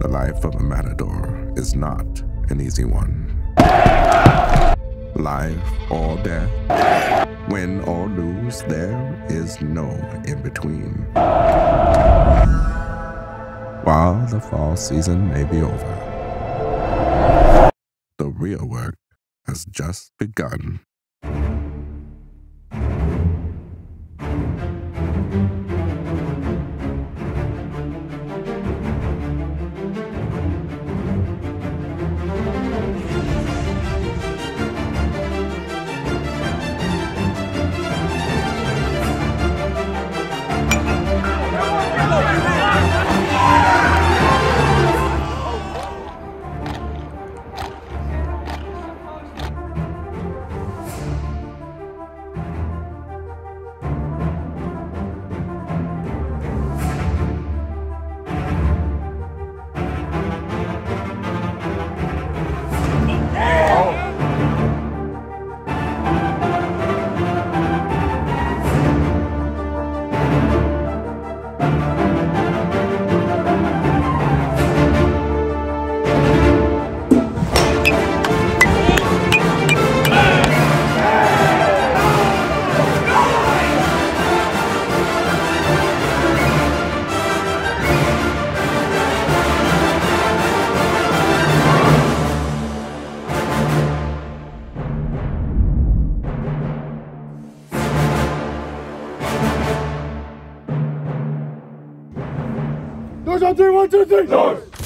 The life of a matador is not an easy one. Life or death, win or lose, there is no in between. While the fall season may be over, the real work has just begun. Dos on three, one, two, three. North.